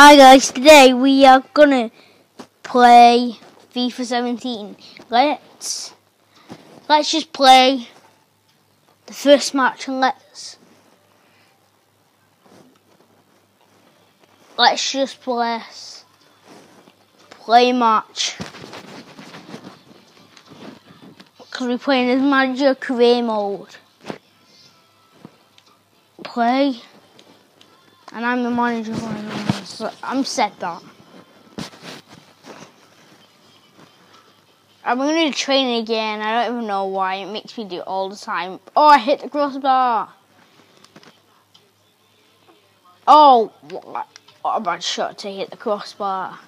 Hi guys, today we are gonna play FIFA 17. Let's let's just play the first match and let's let's just play play match because we're playing as manager career mode. Play, and I'm the manager. So I'm set that. I'm gonna train again. I don't even know why. It makes me do it all the time. Oh, I hit the crossbar. Oh, what a bad shot to hit the crossbar.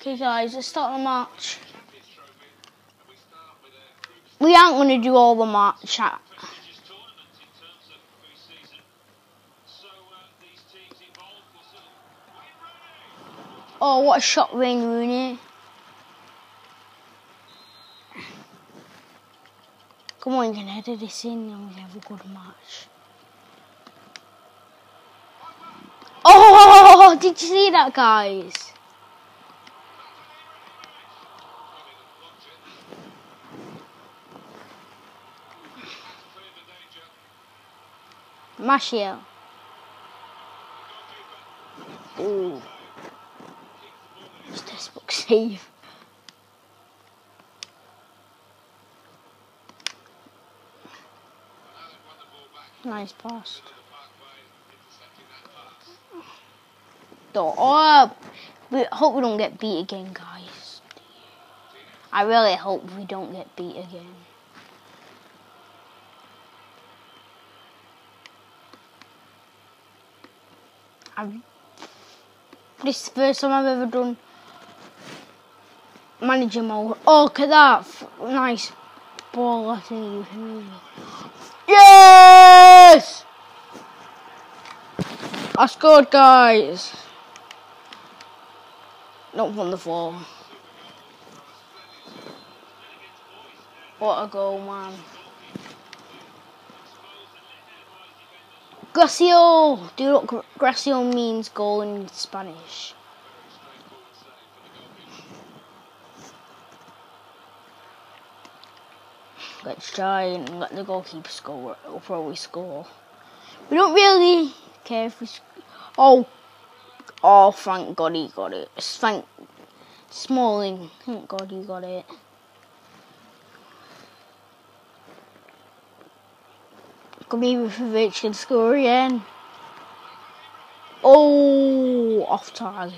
Okay, guys, let's start the match. We aren't gonna do all the match. Oh, what a shot, Wayne Rooney. Come on, you can head this in and we have a good match. Oh, did you see that, guys? Martial. Ooh Nice pass. Oh, we hope we don't get beat again, guys. I really hope we don't get beat again. I've, this is the first time I've ever done manager mode. Oh, look at that. Nice ball. I think you Yes! I scored, guys. Not floor. What a goal, man. Gracio! Do you know what Gracio means goal in Spanish? Let's try and let the goalkeeper score. He'll probably score. We don't really care if we. Oh, oh! Thank God he got it. Thank Smalling. Thank God he got it. Maybe Rich can score again. Oh, off target.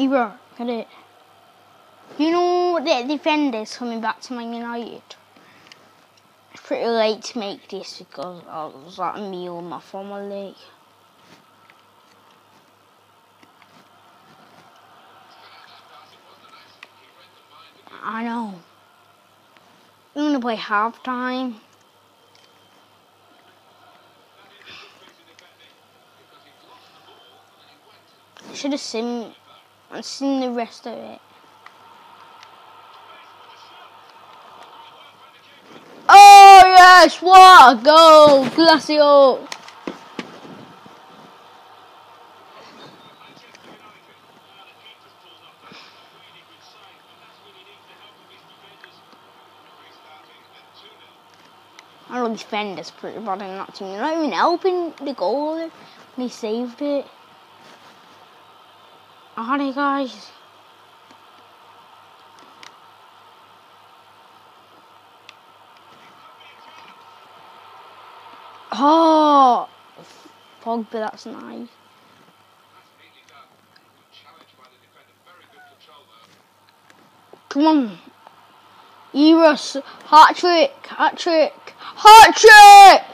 At it. You know the defenders coming back to Man United? It's pretty late to make this because I was at a meal with my family. I know. I'm gonna play half time. should have seen I've seen the rest of it. Oh yes, what a goal, Glacio! I know defenders pretty bad in that team. They're not even helping the goal he saved it. Alright guys. Oh, Pogba, that's nice. Come on. Eros, hat trick, hat trick, hat trick!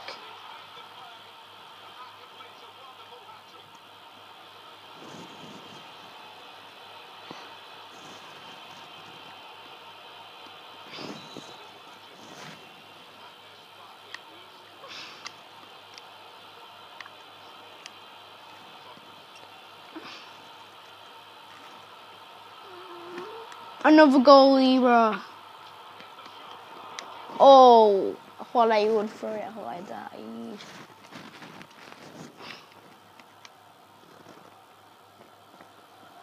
Another goal, Ibra. Oh, I thought I would throw it that.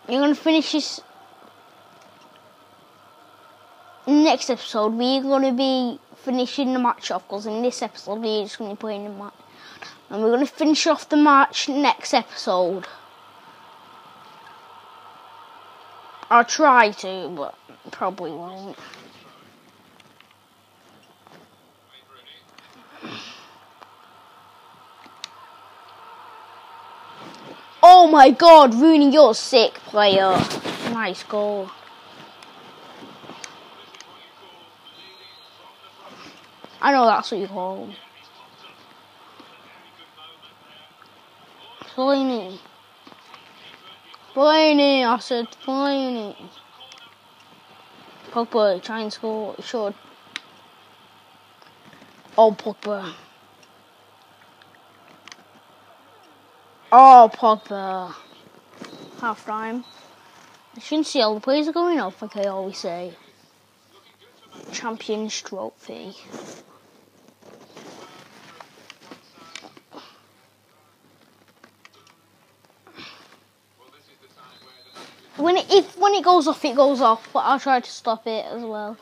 You're gonna finish this next episode. We're gonna be finishing the match off because in this episode we're just gonna be playing the match, and we're gonna finish off the match next episode. I'll try to, but probably won't. Oh my god, Rooney, you're sick player. Nice goal. I know that's what you call him. Fellaini, I said Fellaini. Pogba, try and score, should. Oh, Pogba. Oh, Pogba. Half time. Shouldn't see all the players are going off, like I always say. Champions Trophy. When it, if when it goes off, it goes off. But I'll try to stop it as well.